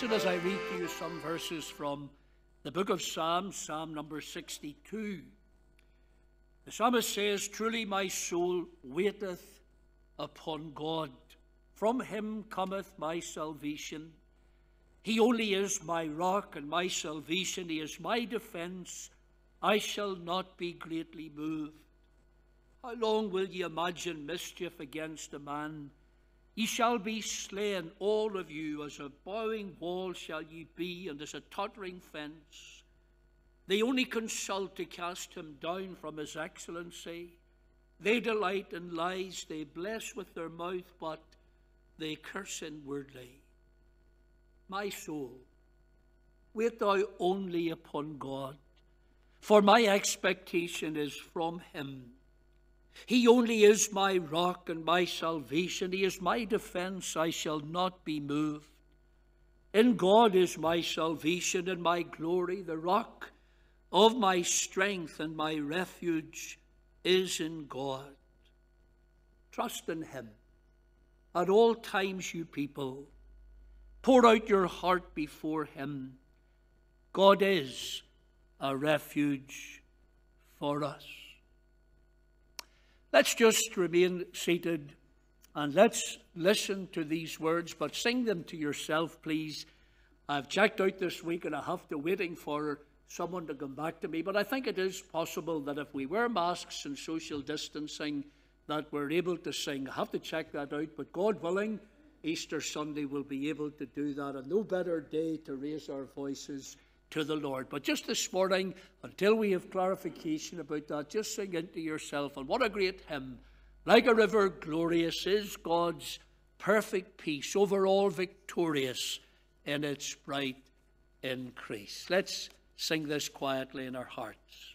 Listen as I read to you some verses from the book of Psalms, Psalm number 62. The psalmist says, Truly my soul waiteth upon God. From him cometh my salvation. He only is my rock and my salvation. He is my defence. I shall not be greatly moved. How long will ye imagine mischief against a man? Ye shall be slain, all of you, as a bowing wall shall ye be, and as a tottering fence. They only consult to cast him down from his excellency. They delight in lies, they bless with their mouth, but they curse inwardly. My soul, wait thou only upon God, for my expectation is from him. He only is my rock and my salvation. He is my defense. I shall not be moved. In God is my salvation and my glory. The rock of my strength and my refuge is in God. Trust in Him. At all times, you people, pour out your heart before Him. God is a refuge for us. Let's just remain seated and let's listen to these words, but sing them to yourself, please. I've checked out this week and I have to waiting for someone to come back to me, but I think it is possible that if we wear masks and social distancing, that we're able to sing. I have to check that out, but God willing, Easter Sunday we'll be able to do that, and no better day to raise our voices to the Lord. But just this morning, until we have clarification about that, just sing into yourself. And what a great hymn! Like a river, glorious is God's perfect peace, over all victorious in its bright increase. Let's sing this quietly in our hearts.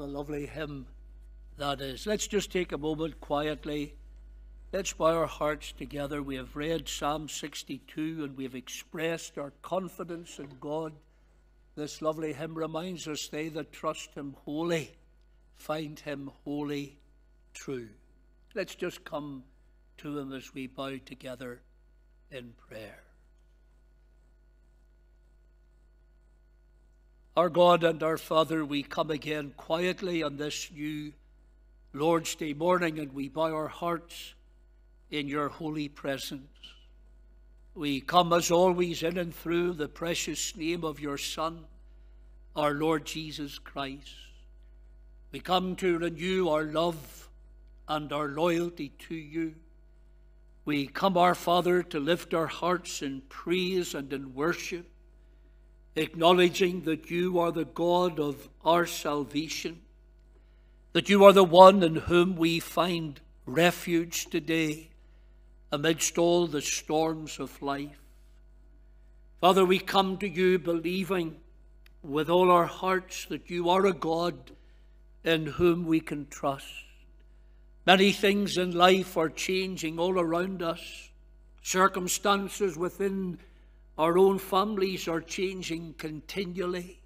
What a lovely hymn that is. Let's just take a moment quietly. Let's bow our hearts together. We have read Psalm 62 and we have expressed our confidence in God. This lovely hymn reminds us they that trust Him wholly find Him wholly true. Let's just come to Him as we bow together in prayer. Our God and our Father, we come again quietly on this new Lord's Day morning and we bow our hearts in your holy presence. We come as always in and through the precious name of your Son, our Lord Jesus Christ. We come to renew our love and our loyalty to you. We come, our Father, to lift our hearts in praise and in worship, acknowledging that you are the God of our salvation, that you are the one in whom we find refuge today amidst all the storms of life. Father, we come to you believing with all our hearts that you are a God in whom we can trust. Many things in life are changing all around us. Circumstances within our own families are changing continually.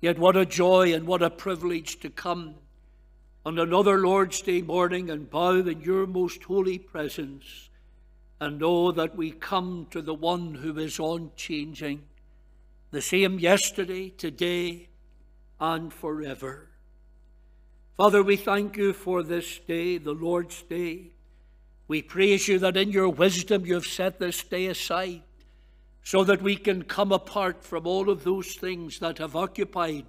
Yet, what a joy and what a privilege to come on another Lord's Day morning and bow in your most holy presence and know that we come to the one who is unchanging, the same yesterday, today, and forever. Father, we thank you for this day, the Lord's Day. We praise you that in your wisdom you have set this day aside so that we can come apart from all of those things that have occupied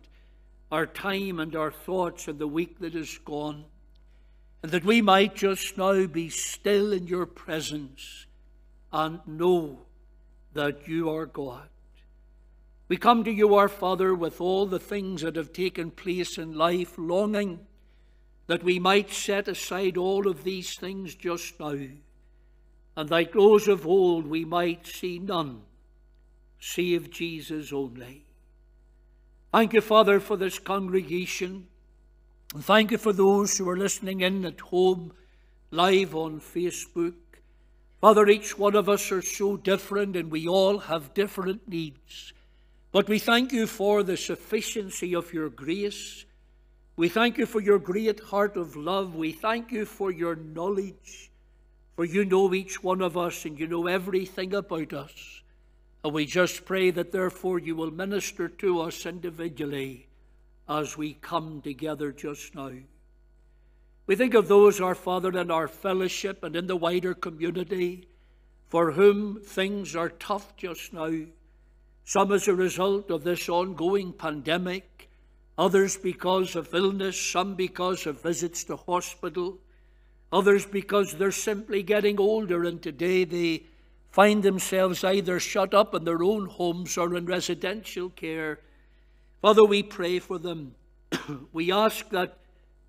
our time and our thoughts in the week that is gone, and that we might just now be still in your presence and know that you are God. We come to you, our Father, with all the things that have taken place in life, longing that we might set aside all of these things just now, and like those of old we might see none save Jesus only. Thank you, Father, for this congregation. And thank you for those who are listening in at home, live on Facebook. Father, each one of us are so different and we all have different needs. But we thank you for the sufficiency of your grace. We thank you for your great heart of love. We thank you for your knowledge, for you know each one of us and you know everything about us. And we just pray that therefore you will minister to us individually as we come together just now. We think of those, our Father, in our fellowship and in the wider community for whom things are tough just now. Some as a result of this ongoing pandemic, others because of illness, some because of visits to hospital, others because they're simply getting older and today they find themselves either shut up in their own homes or in residential care. Father, we pray for them. we ask that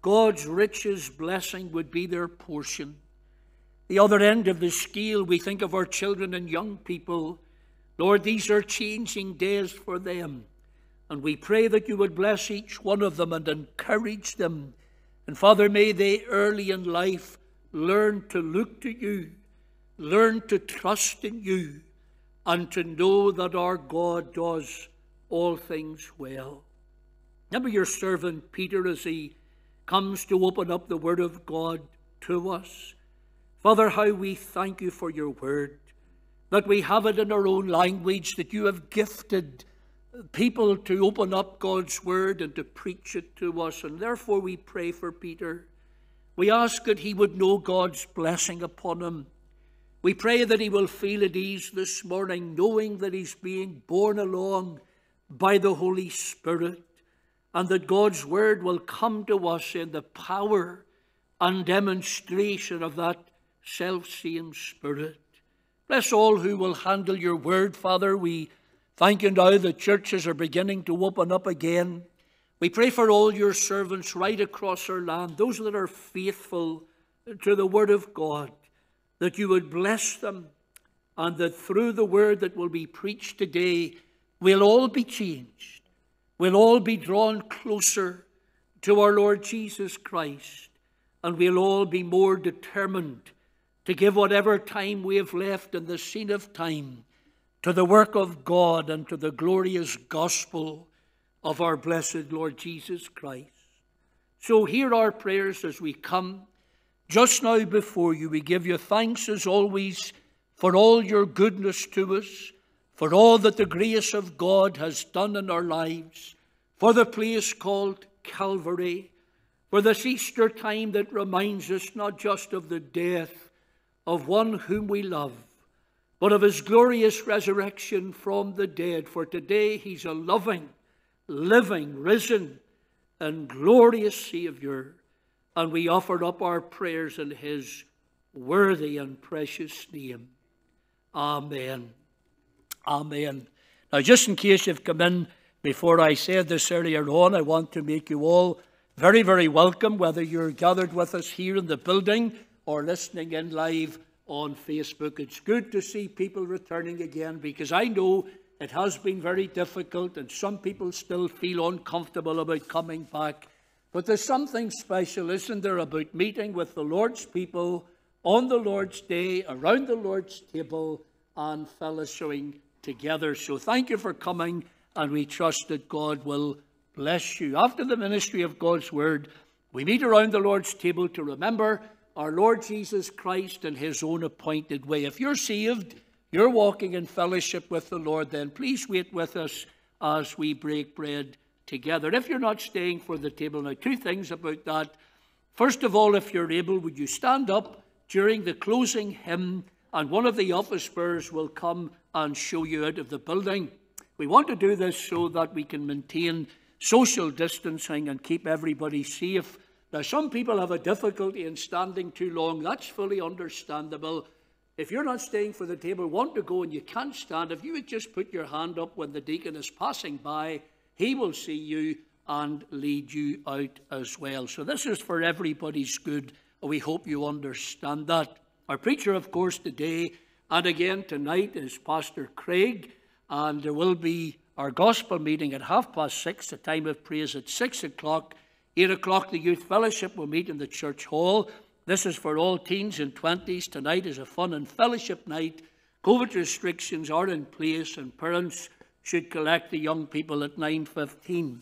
God's richest blessing would be their portion. The other end of the scale, we think of our children and young people. Lord, these are changing days for them. And we pray that you would bless each one of them and encourage them. And Father, may they early in life learn to look to you learn to trust in you and to know that our God does all things well. Remember your servant Peter as he comes to open up the Word of God to us. Father, how we thank you for your Word, that we have it in our own language, that you have gifted people to open up God's Word and to preach it to us. And therefore we pray for Peter. We ask that he would know God's blessing upon him we pray that he will feel at ease this morning, knowing that he's being borne along by the Holy Spirit, and that God's word will come to us in the power and demonstration of that self same Spirit. Bless all who will handle your word, Father. We thank you now that churches are beginning to open up again. We pray for all your servants right across our land, those that are faithful to the word of God that you would bless them, and that through the word that will be preached today, we'll all be changed. We'll all be drawn closer to our Lord Jesus Christ, and we'll all be more determined to give whatever time we have left in the scene of time to the work of God and to the glorious gospel of our blessed Lord Jesus Christ. So hear our prayers as we come. Just now before you, we give you thanks as always for all your goodness to us, for all that the grace of God has done in our lives, for the place called Calvary, for this Easter time that reminds us not just of the death of one whom we love, but of his glorious resurrection from the dead. For today he's a loving, living, risen, and glorious Saviour, and we offered up our prayers in his worthy and precious name. Amen. Amen. Now, just in case you've come in before I said this earlier on, I want to make you all very, very welcome, whether you're gathered with us here in the building or listening in live on Facebook. It's good to see people returning again because I know it has been very difficult and some people still feel uncomfortable about coming back. But there's something special, isn't there, about meeting with the Lord's people on the Lord's day, around the Lord's table, and fellowshipping together. So thank you for coming, and we trust that God will bless you. After the ministry of God's Word, we meet around the Lord's table to remember our Lord Jesus Christ in his own appointed way. If you're saved, you're walking in fellowship with the Lord, then please wait with us as we break bread together. If you're not staying for the table, now, two things about that. First of all, if you're able, would you stand up during the closing hymn, and one of the office bearers will come and show you out of the building. We want to do this so that we can maintain social distancing and keep everybody safe now, some people have a difficulty in standing too long. That's fully understandable. If you're not staying for the table, want to go and you can't stand, if you would just put your hand up when the deacon is passing by, he will see you and lead you out as well. So this is for everybody's good. We hope you understand that. Our preacher, of course, today and again tonight is Pastor Craig, and there will be our gospel meeting at half past six, the time of praise at six o'clock 8 o'clock, the Youth Fellowship will meet in the church hall. This is for all teens and 20s. Tonight is a fun and fellowship night. COVID restrictions are in place, and parents should collect the young people at 9.15.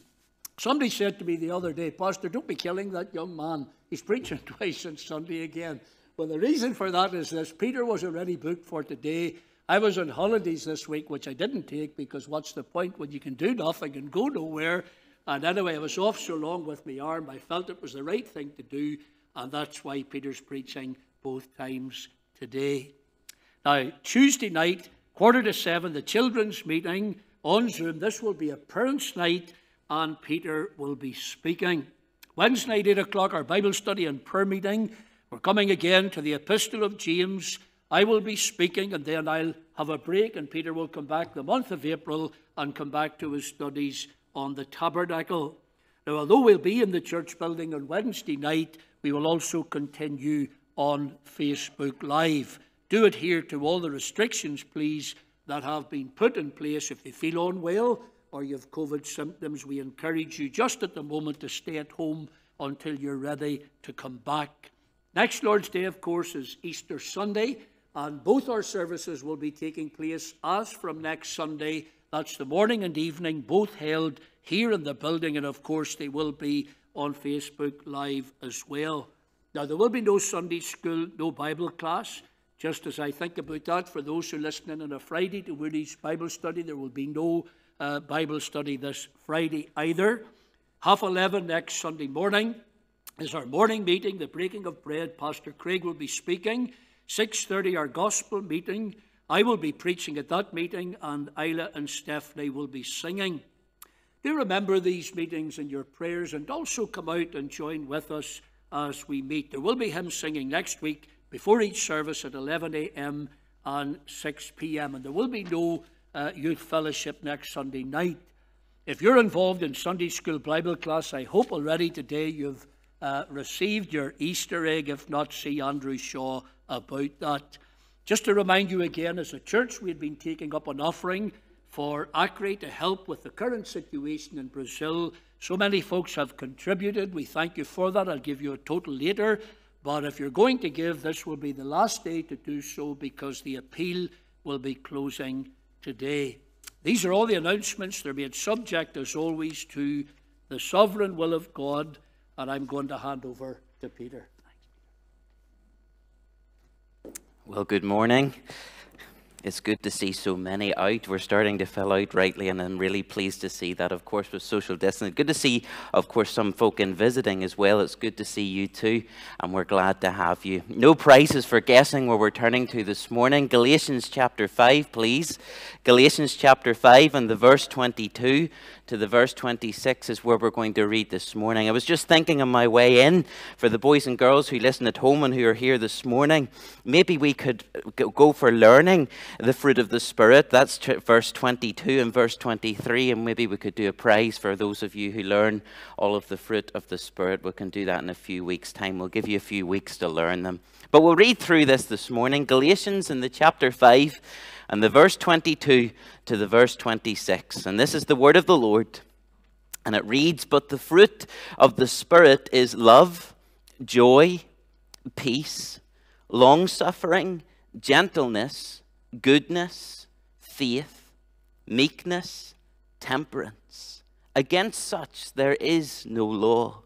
Somebody said to me the other day, Pastor, don't be killing that young man. He's preaching twice on Sunday again. Well, the reason for that is this. Peter was already booked for today. I was on holidays this week, which I didn't take because what's the point when you can do nothing and go nowhere? And anyway, I was off so long with my arm, I felt it was the right thing to do, and that's why Peter's preaching both times today. Now, Tuesday night, quarter to seven, the children's meeting on Zoom. This will be a parents' night, and Peter will be speaking. Wednesday night, 8 o'clock, our Bible study and prayer meeting. We're coming again to the Epistle of James. I will be speaking, and then I'll have a break, and Peter will come back the month of April and come back to his studies on the tabernacle. Now, although we'll be in the church building on Wednesday night, we will also continue on Facebook Live. Do adhere to all the restrictions, please, that have been put in place. If you feel unwell or you have COVID symptoms, we encourage you just at the moment to stay at home until you're ready to come back. Next Lord's Day, of course, is Easter Sunday, and both our services will be taking place as from next Sunday that's the morning and evening, both held here in the building, and of course, they will be on Facebook Live as well. Now, there will be no Sunday school, no Bible class. Just as I think about that, for those who are listening on a Friday to Woody's Bible study, there will be no uh, Bible study this Friday either. Half 11 next Sunday morning is our morning meeting, the breaking of bread. Pastor Craig will be speaking. 6.30, our gospel meeting. I will be preaching at that meeting, and Isla and Stephanie will be singing. Do remember these meetings in your prayers and also come out and join with us as we meet. There will be hymn singing next week before each service at 11 a.m. and 6 p.m. And there will be no uh, youth fellowship next Sunday night. If you're involved in Sunday school Bible class, I hope already today you've uh, received your Easter egg. If not, see Andrew Shaw about that. Just to remind you again, as a church, we had been taking up an offering for Acre to help with the current situation in Brazil. So many folks have contributed. We thank you for that. I'll give you a total later. But if you're going to give, this will be the last day to do so because the appeal will be closing today. These are all the announcements. They're made subject, as always, to the sovereign will of God. And I'm going to hand over to Peter. Well, good morning. It's good to see so many out. We're starting to fill out rightly, and I'm really pleased to see that, of course, with social distancing. Good to see, of course, some folk in visiting as well. It's good to see you too, and we're glad to have you. No prizes for guessing where we're turning to this morning. Galatians chapter 5, please. Galatians chapter 5 and the verse 22 to the verse 26 is where we're going to read this morning. I was just thinking on my way in for the boys and girls who listen at home and who are here this morning, maybe we could go for learning the fruit of the Spirit. That's verse 22 and verse 23, and maybe we could do a prize for those of you who learn all of the fruit of the Spirit. We can do that in a few weeks' time. We'll give you a few weeks to learn them. But we'll read through this this morning Galatians in the chapter 5 and the verse 22 to the verse 26. And this is the word of the Lord. And it reads But the fruit of the Spirit is love, joy, peace, long suffering, gentleness, goodness, faith, meekness, temperance. Against such there is no law.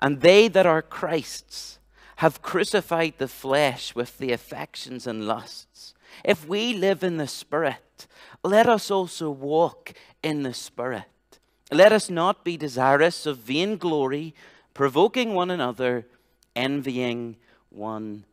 And they that are Christ's have crucified the flesh with the affections and lusts. If we live in the Spirit, let us also walk in the Spirit. Let us not be desirous of vainglory, provoking one another, envying one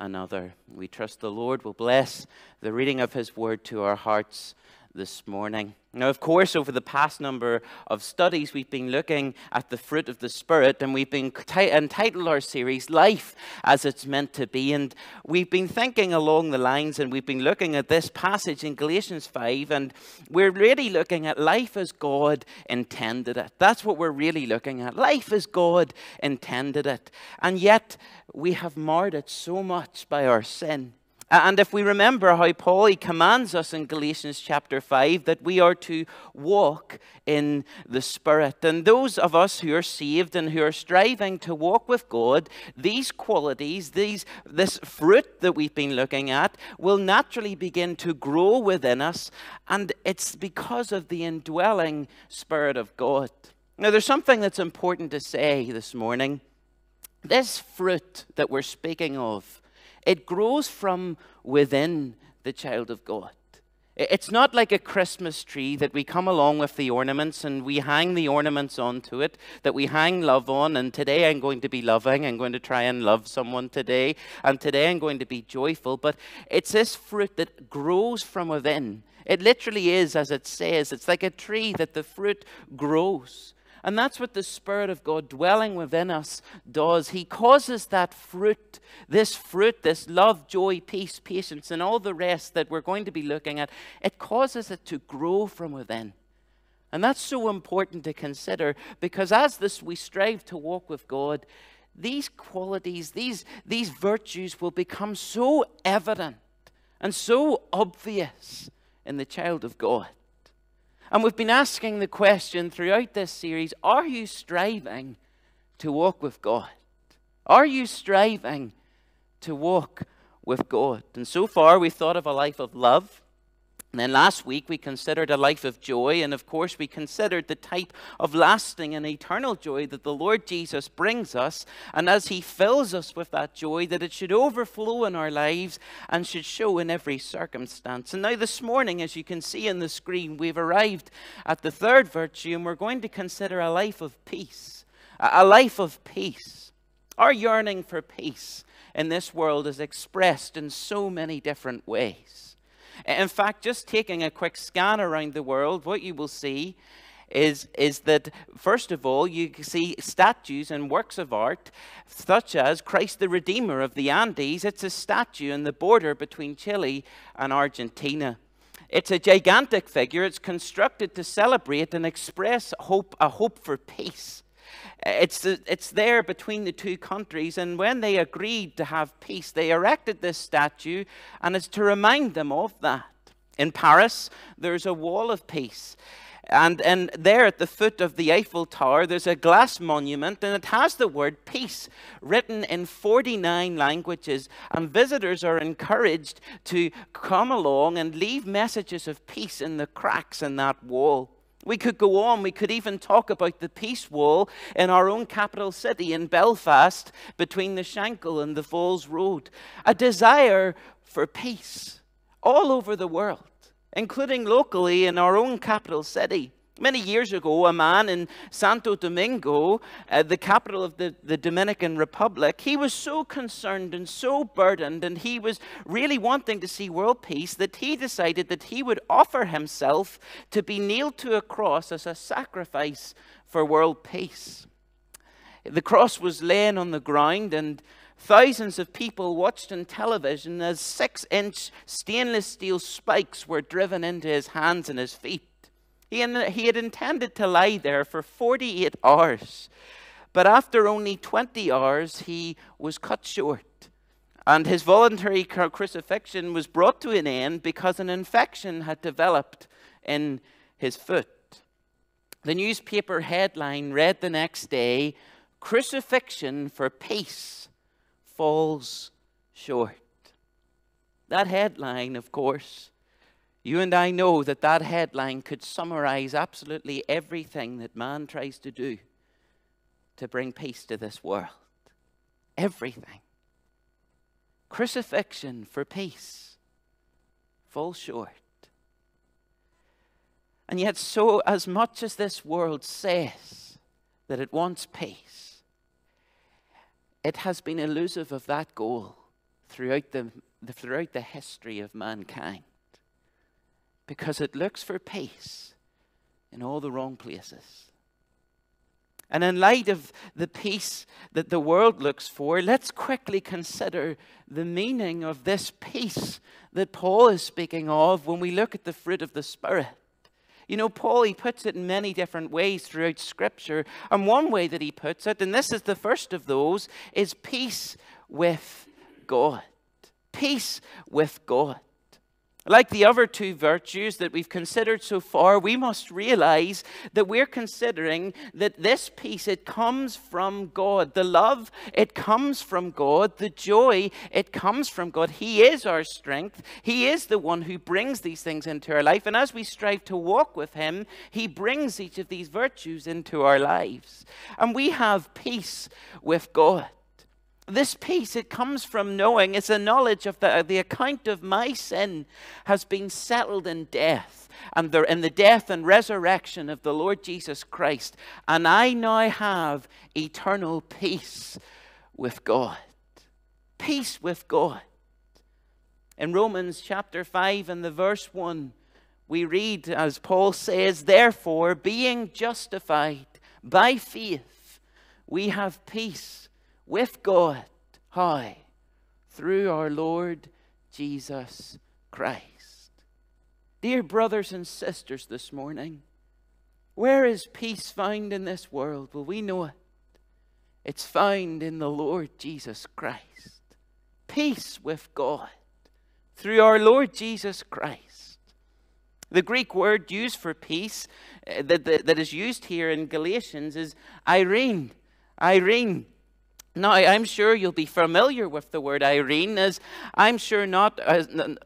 another. We trust the Lord will bless the reading of His word to our hearts this morning. Now, of course, over the past number of studies, we've been looking at the fruit of the Spirit, and we've been entitled our series Life as It's Meant to Be. And we've been thinking along the lines, and we've been looking at this passage in Galatians 5, and we're really looking at life as God intended it. That's what we're really looking at. Life as God intended it. And yet, we have marred it so much by our sin. Uh, and if we remember how Paul he commands us in Galatians chapter 5 that we are to walk in the Spirit. And those of us who are saved and who are striving to walk with God, these qualities, these, this fruit that we've been looking at, will naturally begin to grow within us. And it's because of the indwelling Spirit of God. Now, there's something that's important to say this morning. This fruit that we're speaking of, it grows from within the child of God. It's not like a Christmas tree that we come along with the ornaments and we hang the ornaments onto it, that we hang love on. And today I'm going to be loving. I'm going to try and love someone today. And today I'm going to be joyful. But it's this fruit that grows from within. It literally is, as it says, it's like a tree that the fruit grows. And that's what the Spirit of God dwelling within us does. He causes that fruit, this fruit, this love, joy, peace, patience, and all the rest that we're going to be looking at, it causes it to grow from within. And that's so important to consider because as this we strive to walk with God, these qualities, these, these virtues will become so evident and so obvious in the child of God. And we've been asking the question throughout this series are you striving to walk with God? Are you striving to walk with God? And so far, we've thought of a life of love, and then last week we considered a life of joy, and of course we considered the type of lasting and eternal joy that the Lord Jesus brings us. And as He fills us with that joy, that it should overflow in our lives and should show in every circumstance. And now this morning, as you can see in the screen, we've arrived at the third virtue, and we're going to consider a life of peace. A life of peace. Our yearning for peace in this world is expressed in so many different ways. In fact, just taking a quick scan around the world, what you will see is, is that, first of all, you see statues and works of art, such as Christ the Redeemer of the Andes. It's a statue in the border between Chile and Argentina. It's a gigantic figure. It's constructed to celebrate and express hope, a hope for peace. It's, it's there between the two countries, and when they agreed to have peace, they erected this statue, and it's to remind them of that. In Paris, there's a wall of peace. And, and there at the foot of the Eiffel Tower, there's a glass monument, and it has the word peace written in 49 languages. And visitors are encouraged to come along and leave messages of peace in the cracks in that wall. We could go on. We could even talk about the peace wall in our own capital city in Belfast between the Shankill and the Falls Road. A desire for peace all over the world including locally in our own capital city. Many years ago, a man in Santo Domingo, uh, the capital of the, the Dominican Republic, he was so concerned and so burdened, and he was really wanting to see world peace that he decided that he would offer himself to be nailed to a cross as a sacrifice for world peace. The cross was laying on the ground, and Thousands of people watched on television as six inch stainless steel spikes were driven into his hands and his feet. He, he had intended to lie there for 48 hours, but after only 20 hours, he was cut short. And his voluntary crucifixion was brought to an end because an infection had developed in his foot. The newspaper headline read the next day Crucifixion for Peace falls short. That headline, of course, you and I know that that headline could summarize absolutely everything that man tries to do to bring peace to this world. Everything. Crucifixion for peace falls short. And yet, so as much as this world says that it wants peace, it has been elusive of that goal throughout the, throughout the history of mankind because it looks for peace in all the wrong places. And in light of the peace that the world looks for, let's quickly consider the meaning of this peace that Paul is speaking of when we look at the fruit of the Spirit. You know, Paul, he puts it in many different ways throughout Scripture. And one way that he puts it, and this is the first of those, is peace with God. Peace with God. Like the other two virtues that we've considered so far, we must realize that we're considering that this peace, it comes from God. The love, it comes from God. The joy, it comes from God. He is our strength. He is the one who brings these things into our life. And as we strive to walk with Him, He brings each of these virtues into our lives. And we have peace with God. This peace, it comes from knowing, it's a knowledge of the, the account of my sin has been settled in death and the, in the death and resurrection of the Lord Jesus Christ. And I now have eternal peace with God. Peace with God. In Romans chapter 5 and the verse 1, we read, as Paul says, Therefore, being justified by faith, we have peace with God. How? Through our Lord Jesus Christ. Dear brothers and sisters, this morning, where is peace found in this world? Well, we know it. It's found in the Lord Jesus Christ. Peace with God through our Lord Jesus Christ. The Greek word used for peace uh, that, that, that is used here in Galatians is irene. Eirene. Now, I'm sure you'll be familiar with the word Irene, as I'm sure not.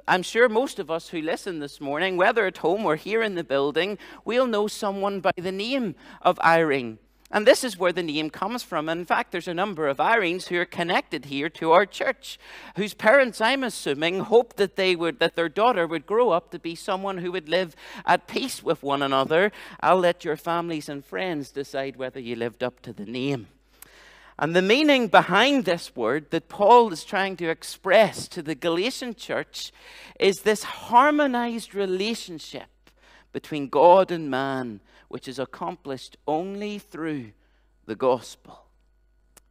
I'm sure most of us who listen this morning, whether at home or here in the building, we'll know someone by the name of Irene. And this is where the name comes from. In fact, there's a number of Irenes who are connected here to our church, whose parents, I'm assuming, hoped that they would that their daughter would grow up to be someone who would live at peace with one another. I'll let your families and friends decide whether you lived up to the name. And the meaning behind this word that Paul is trying to express to the Galatian church is this harmonized relationship between God and man, which is accomplished only through the gospel.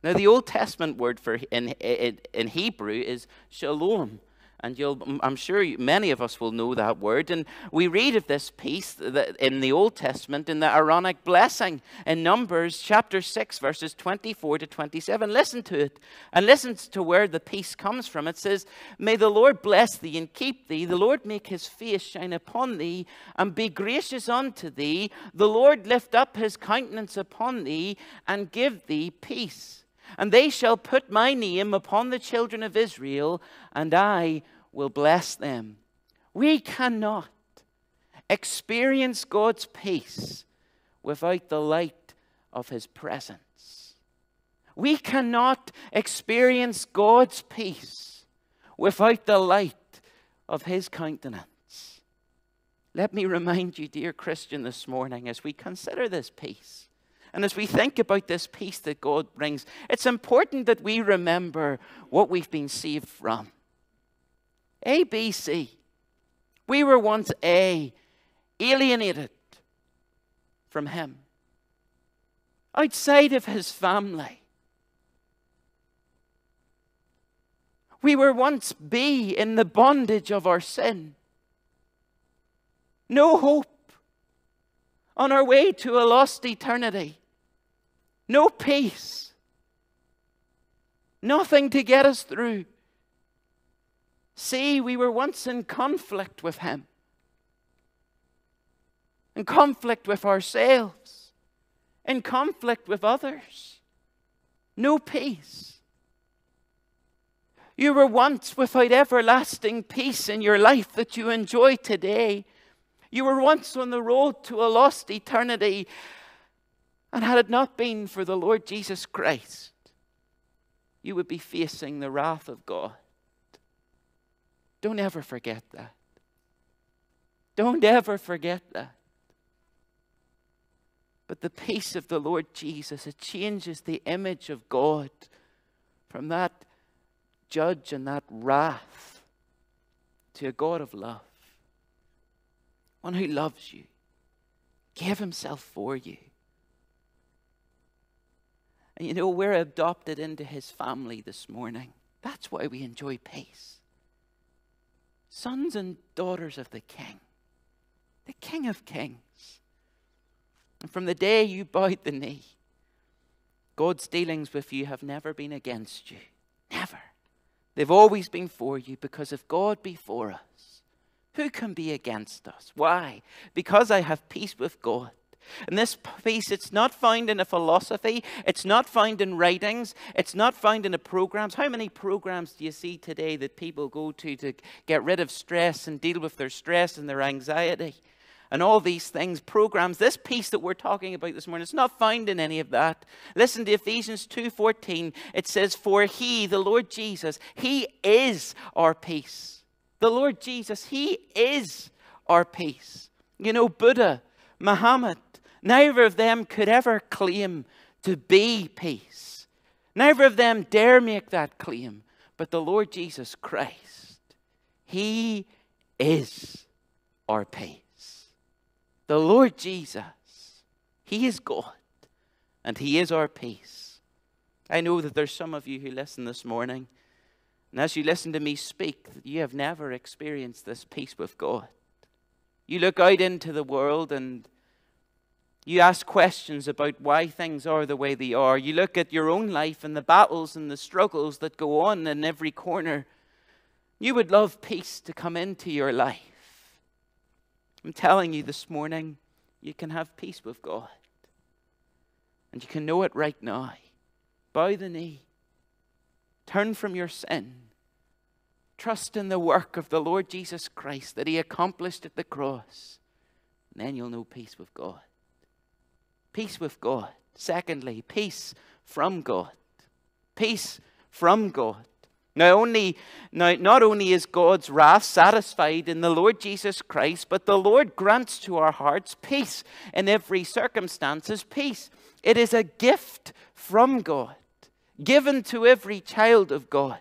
Now, the Old Testament word for in, in, in Hebrew is shalom. And I'm sure many of us will know that word. And we read of this peace in the Old Testament in the Aaronic blessing in Numbers chapter 6, verses 24 to 27. Listen to it and listen to where the peace comes from. It says, May the Lord bless thee and keep thee. The Lord make his face shine upon thee and be gracious unto thee. The Lord lift up his countenance upon thee and give thee peace. And they shall put my name upon the children of Israel, and I will bless them. We cannot experience God's peace without the light of His presence. We cannot experience God's peace without the light of His countenance. Let me remind you, dear Christian, this morning as we consider this peace. And as we think about this peace that God brings, it's important that we remember what we've been saved from. A, B, C. We were once A, alienated from Him, outside of His family. We were once B, in the bondage of our sin. No hope. On our way to a lost eternity. No peace. Nothing to get us through. See, we were once in conflict with Him, in conflict with ourselves, in conflict with others. No peace. You were once without everlasting peace in your life that you enjoy today. You were once on the road to a lost eternity. And had it not been for the Lord Jesus Christ, you would be facing the wrath of God. Don't ever forget that. Don't ever forget that. But the peace of the Lord Jesus, it changes the image of God from that judge and that wrath to a God of love. One who loves you, gave himself for you. And you know, we're adopted into his family this morning. That's why we enjoy peace sons and daughters of the King, the King of Kings. And from the day you bowed the knee, God's dealings with you have never been against you. Never. They've always been for you because if God be for us, who can be against us? Why? Because I have peace with God. And this peace, it's not found in a philosophy, it's not found in writings, it's not found in the programs. How many programs do you see today that people go to to get rid of stress and deal with their stress and their anxiety? And all these things, programs, this peace that we're talking about this morning, it's not found in any of that. Listen to Ephesians 2:14. It says, For he, the Lord Jesus, he is our peace. The Lord Jesus, he is our peace. You know, Buddha, Muhammad, Neither of them could ever claim to be peace. Neither of them dare make that claim. But the Lord Jesus Christ, He is our peace. The Lord Jesus, He is God and He is our peace. I know that there's some of you who listen this morning, and as you listen to me speak, you have never experienced this peace with God. You look out into the world and you ask questions about why things are the way they are. You look at your own life and the battles and the struggles that go on in every corner. You would love peace to come into your life. I'm telling you this morning, you can have peace with God. And you can know it right now. Bow the knee, turn from your sin, trust in the work of the Lord Jesus Christ that He accomplished at the cross, and then you'll know peace with God peace with God. Secondly, peace from God. Peace from God. Now, only, now, not only is God's wrath satisfied in the Lord Jesus Christ, but the Lord grants to our hearts peace in every circumstances. Peace. It is a gift from God, given to every child of God.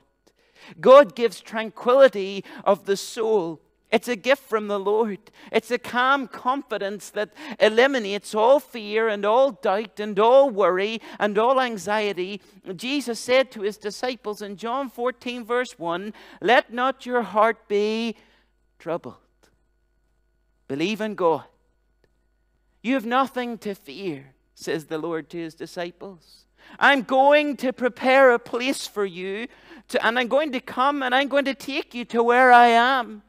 God gives tranquility of the soul It's a gift from the Lord. It's a calm confidence that eliminates all fear and all doubt and all worry and all anxiety. Jesus said to his disciples in John 14, verse 1 Let not your heart be troubled. Believe in God. You have nothing to fear, says the Lord to his disciples. I'm going to prepare a place for you, to, and I'm going to come and I'm going to take you to where I am.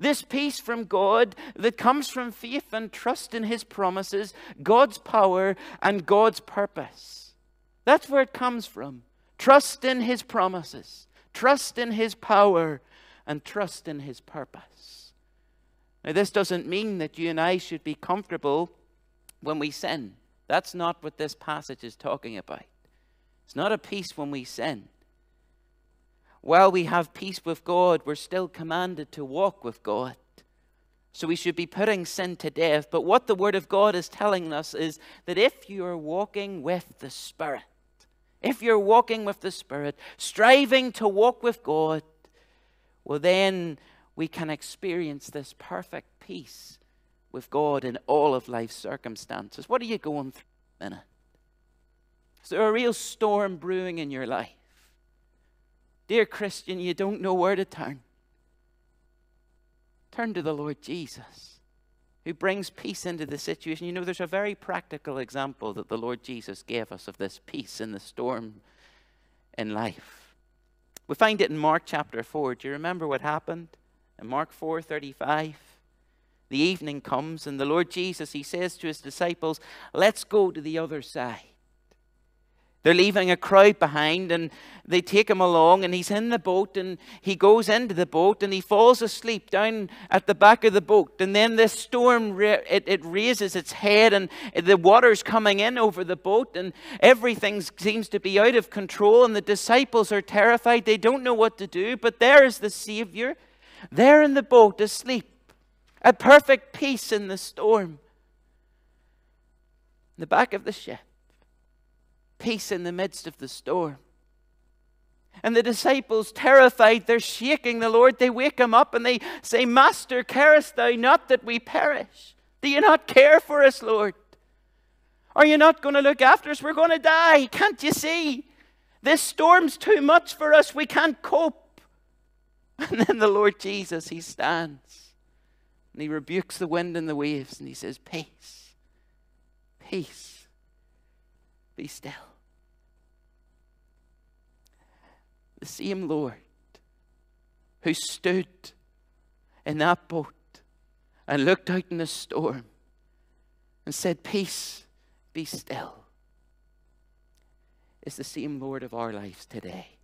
This peace from God that comes from faith and trust in His promises, God's power, and God's purpose. That's where it comes from. Trust in His promises, trust in His power, and trust in His purpose. Now, this doesn't mean that you and I should be comfortable when we sin. That's not what this passage is talking about. It's not a peace when we sin. While we have peace with God, we're still commanded to walk with God. So we should be putting sin to death. But what the Word of God is telling us is that if you are walking with the Spirit, if you're walking with the Spirit, striving to walk with God, well, then we can experience this perfect peace with God in all of life's circumstances. What are you going through a minute? Is there a real storm brewing in your life? Dear Christian, you don't know where to turn. Turn to the Lord Jesus, who brings peace into the situation. You know, there's a very practical example that the Lord Jesus gave us of this peace in the storm in life. We find it in Mark chapter 4. Do you remember what happened? In Mark 4 35, the evening comes, and the Lord Jesus, he says to his disciples, Let's go to the other side. They're leaving a crowd behind and they take him along and he's in the boat and he goes into the boat and he falls asleep down at the back of the boat. And then this storm, it, it raises its head and the water's coming in over the boat and everything seems to be out of control and the disciples are terrified. They don't know what to do. But there is the Savior there in the boat asleep at perfect peace in the storm. In the back of the ship peace in the midst of the storm. And the disciples, terrified, they're shaking the Lord. They wake him up and they say, Master, carest thou not that we perish? Do you not care for us, Lord? Are you not going to look after us? We're going to die. Can't you see? This storm's too much for us. We can't cope. And then the Lord Jesus, he stands and he rebukes the wind and the waves and he says, Peace, peace, be still. The same Lord who stood in that boat and looked out in the storm and said, Peace, be still, is the same Lord of our lives today.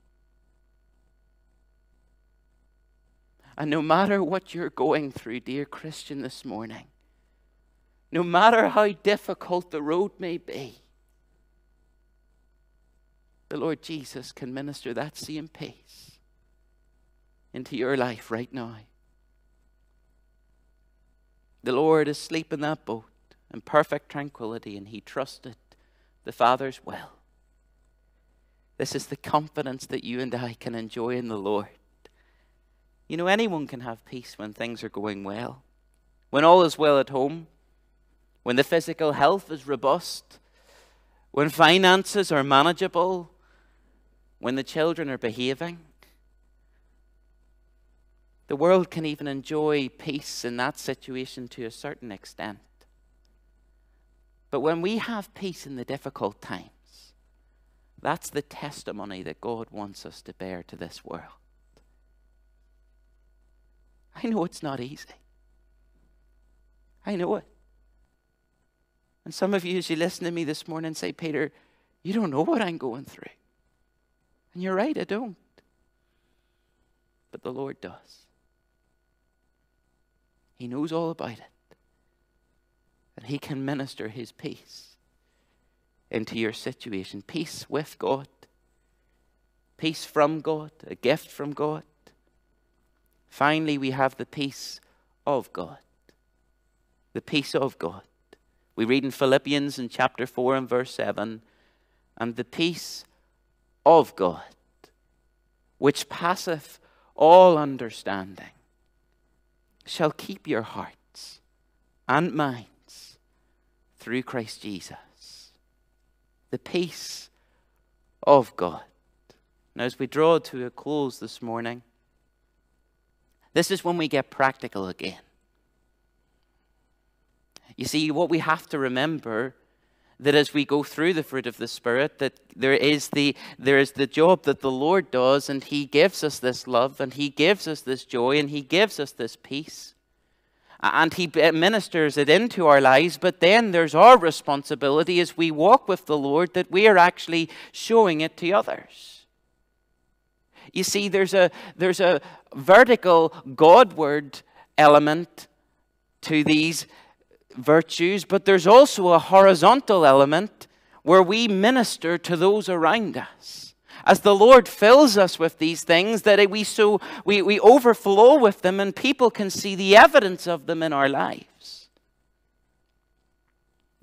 And no matter what you're going through, dear Christian, this morning, no matter how difficult the road may be, the Lord Jesus can minister that same peace into your life right now. The Lord is asleep in that boat in perfect tranquility, and he trusted the Father's will. This is the confidence that you and I can enjoy in the Lord. You know, anyone can have peace when things are going well, when all is well at home, when the physical health is robust, when finances are manageable, when the children are behaving. The world can even enjoy peace in that situation to a certain extent. But when we have peace in the difficult times, that's the testimony that God wants us to bear to this world. I know it's not easy. I know it. And some of you, as you listen to me this morning, say, Peter, you don't know what I'm going through. And you're right, I don't. But the Lord does. He knows all about it. And He can minister His peace into your situation. Peace with God, peace from God, a gift from God. Finally, we have the peace of God. The peace of God. We read in Philippians in chapter 4 and verse 7 and the peace of God, which passeth all understanding, shall keep your hearts and minds through Christ Jesus. The peace of God. Now, as we draw to a close this morning, this is when we get practical again. You see, what we have to remember that as we go through the fruit of the Spirit, that there is the there is the job that the Lord does, and He gives us this love, and He gives us this joy, and He gives us this peace. And He ministers it into our lives, but then there's our responsibility as we walk with the Lord that we are actually showing it to others. You see, there's a there's a vertical Godward element to these virtues, but there's also a horizontal element where we minister to those around us. As the Lord fills us with these things, that we so we, we overflow with them and people can see the evidence of them in our lives.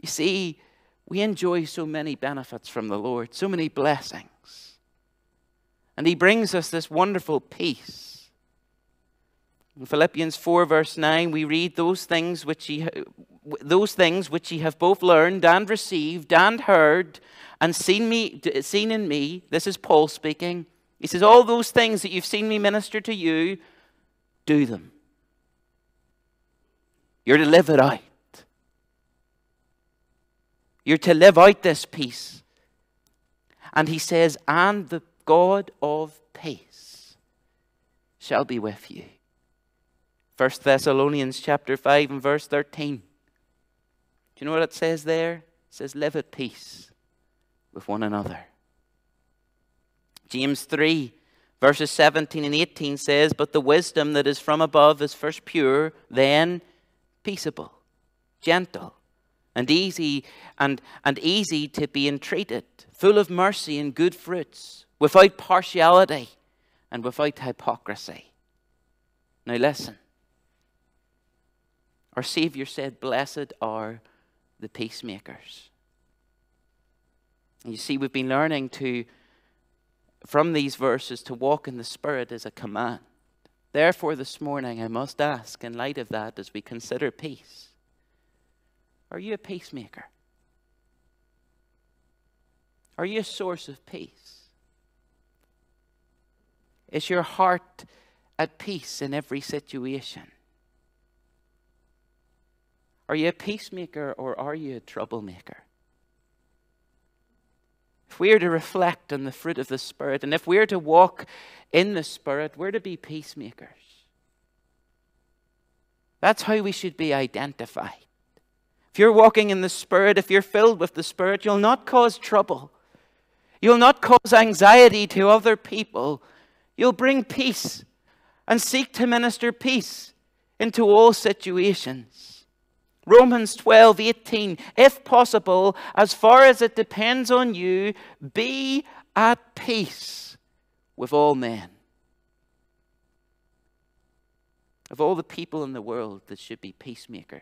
You see, we enjoy so many benefits from the Lord, so many blessings. And He brings us this wonderful peace in Philippians 4, verse 9, we read those things which ye, those things which ye have both learned and received and heard and seen, me, seen in me. This is Paul speaking. He says, All those things that you've seen me minister to you, do them. You're to live it out. You're to live out this peace. And he says, And the God of peace shall be with you. 1 Thessalonians chapter 5 and verse 13. You know what it says there? It says, Live at peace with one another. James 3, verses 17 and 18 says, But the wisdom that is from above is first pure, then peaceable, gentle, and easy and, and easy to be entreated, full of mercy and good fruits, without partiality and without hypocrisy. Now listen. Our Savior said, Blessed are the peacemakers. You see, we've been learning to, from these verses, to walk in the Spirit as a command. Therefore, this morning, I must ask, in light of that, as we consider peace, are you a peacemaker? Are you a source of peace? Is your heart at peace in every situation? Are you a peacemaker or are you a troublemaker? If we are to reflect on the fruit of the Spirit and if we are to walk in the Spirit, we're to be peacemakers. That's how we should be identified. If you're walking in the Spirit, if you're filled with the Spirit, you'll not cause trouble. You'll not cause anxiety to other people. You'll bring peace and seek to minister peace into all situations. Romans 12, 18. If possible, as far as it depends on you, be at peace with all men. Of all the people in the world that should be peacemakers,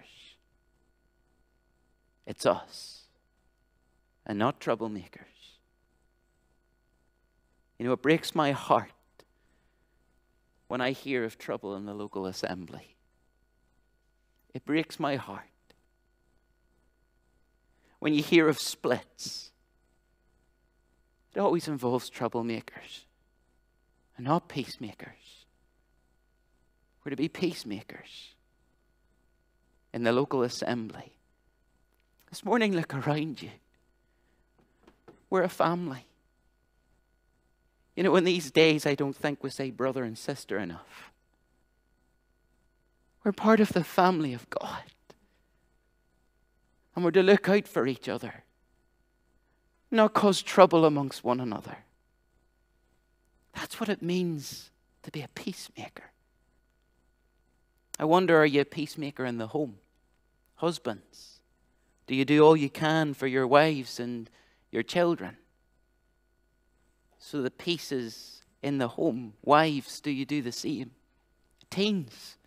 it's us and not troublemakers. You know, it breaks my heart when I hear of trouble in the local assembly. It breaks my heart when you hear of splits, it always involves troublemakers and not peacemakers. We're to be peacemakers in the local assembly. This morning, look around you. We're a family. You know, in these days, I don't think we say brother and sister enough. We're part of the family of God. And we're to look out for each other, not cause trouble amongst one another. That's what it means to be a peacemaker. I wonder are you a peacemaker in the home? Husbands, do you do all you can for your wives and your children? So the peace is in the home. Wives, do you do the same? Teens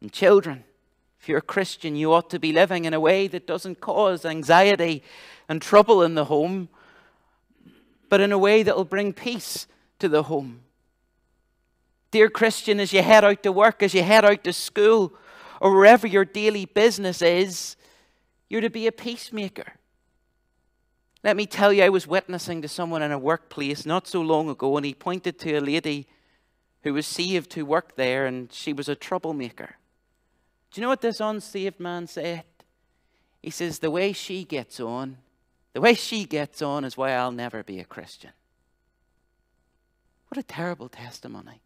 and children, if you're a Christian, you ought to be living in a way that doesn't cause anxiety and trouble in the home, but in a way that will bring peace to the home. Dear Christian, as you head out to work, as you head out to school, or wherever your daily business is, you're to be a peacemaker. Let me tell you, I was witnessing to someone in a workplace not so long ago, and he pointed to a lady who was saved who worked there, and she was a troublemaker. Do you know what this unsaved man said? He says, The way she gets on, the way she gets on is why I'll never be a Christian. What a terrible testimony.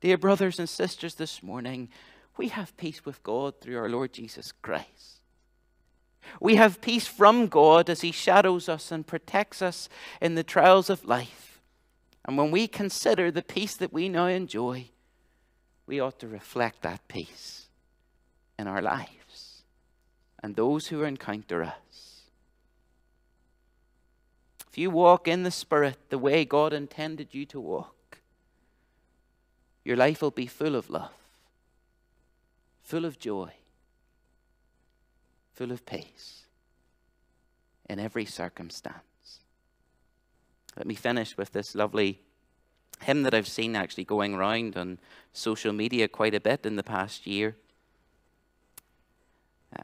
Dear brothers and sisters, this morning, we have peace with God through our Lord Jesus Christ. We have peace from God as He shadows us and protects us in the trials of life. And when we consider the peace that we now enjoy, we ought to reflect that peace in our lives and those who encounter us. If you walk in the Spirit the way God intended you to walk, your life will be full of love, full of joy, full of peace in every circumstance. Let me finish with this lovely hymn that I've seen actually going around on social media quite a bit in the past year.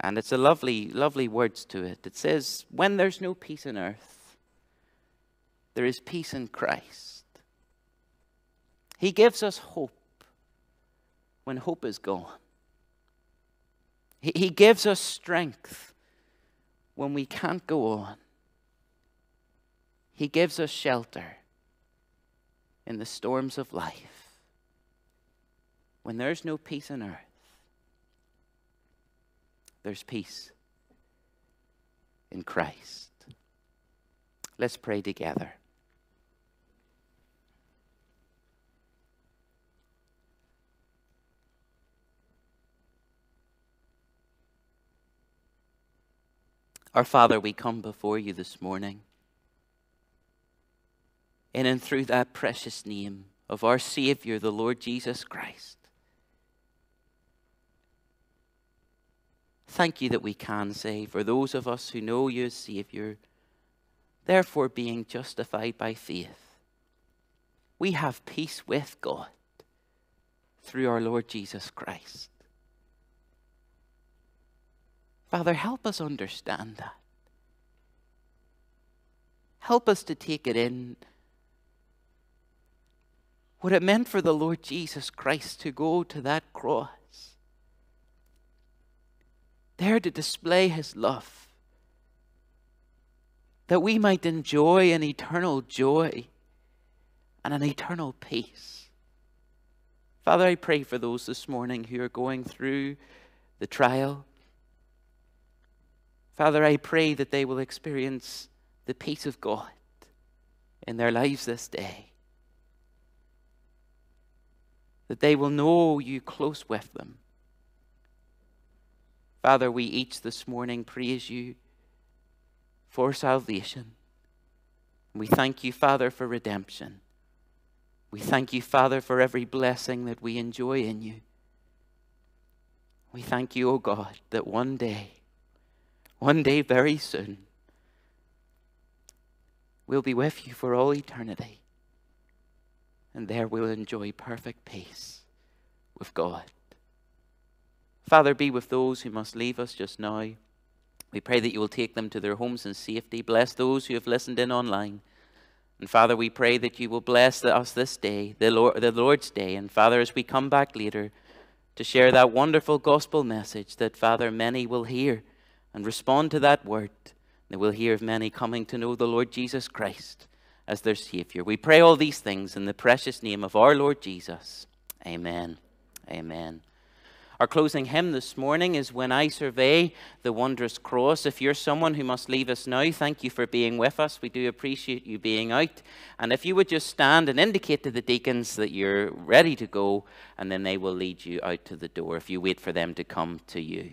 And it's a lovely, lovely words to it. It says, When there's no peace on earth, there is peace in Christ. He gives us hope when hope is gone. He, he gives us strength when we can't go on. He gives us shelter in the storms of life. When there's no peace on earth, there's peace in Christ. Let's pray together. Our Father, we come before you this morning. In and through that precious name of our Savior, the Lord Jesus Christ. Thank you that we can say, for those of us who know you as Savior, therefore being justified by faith, we have peace with God through our Lord Jesus Christ. Father, help us understand that. Help us to take it in. What it meant for the Lord Jesus Christ to go to that cross, there to display his love, that we might enjoy an eternal joy and an eternal peace. Father, I pray for those this morning who are going through the trial Father, I pray that they will experience the peace of God in their lives this day. That they will know you close with them. Father, we each this morning praise you for salvation. We thank you, Father, for redemption. We thank you, Father, for every blessing that we enjoy in you. We thank you, O oh God, that one day one day, very soon, we'll be with you for all eternity. And there we'll enjoy perfect peace with God. Father, be with those who must leave us just now. We pray that you will take them to their homes in safety. Bless those who have listened in online. And Father, we pray that you will bless us this day, the, Lord, the Lord's day. And Father, as we come back later to share that wonderful gospel message, that Father, many will hear and respond to that word, they will hear of many coming to know the Lord Jesus Christ as their Savior. We pray all these things in the precious name of our Lord Jesus. Amen. Amen. Our closing hymn this morning is When I Survey the Wondrous Cross. If you're someone who must leave us now, thank you for being with us. We do appreciate you being out. And if you would just stand and indicate to the deacons that you're ready to go, and then they will lead you out to the door if you wait for them to come to you.